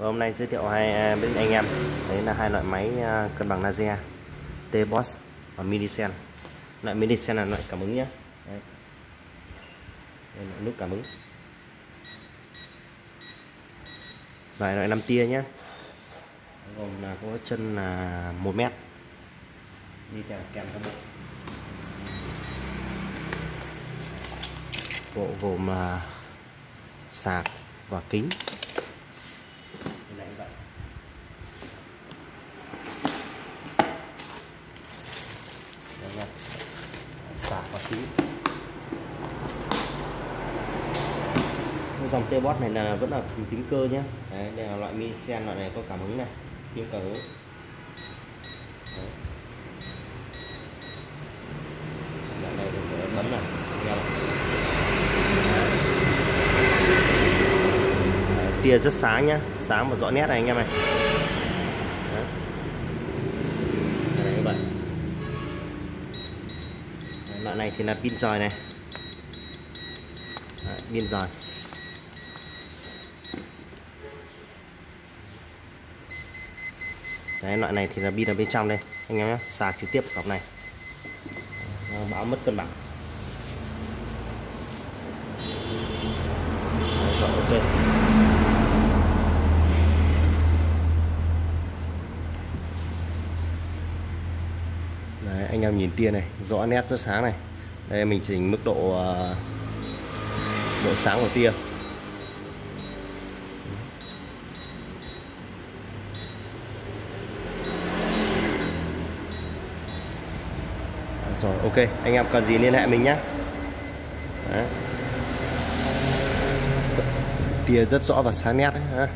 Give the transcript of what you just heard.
và hôm nay giới thiệu hai à, bên anh em. Đấy là hai loại máy à, cân bằng laser, T-Boss và minisen. Loại minisen là loại cảm ứng nhé. Đấy. đây là nút cảm ứng. Và loại 5 tia nhé. Gồm là có chân là 1 mét. Đi theo kèm các bộ. Bộ gồm là sạc và kính sạc và kính dòng T-Bot này là vẫn là tính cơ nhé Đấy, đây là loại mi sen loại này có cảm ứng này phím cảm ứng. Đấy. loại này thì bấm này nghe này tia rất sáng nhá sáng và rõ nét này anh em này. Đấy. Đấy, như vậy loại này thì là pin rời này. Pin rời. Đấy, loại này thì là pin ở bên trong đây. Anh em nhé sạc trực tiếp cọc này. Báo mất cân bằng. Đấy, rồi, ok Đấy, anh em nhìn tia này rõ nét rất sáng này. Đây mình chỉnh mức độ uh, độ sáng của tia. Rồi ok. Anh em cần gì liên hệ mình nhé tia rất rõ và sáng nét đấy,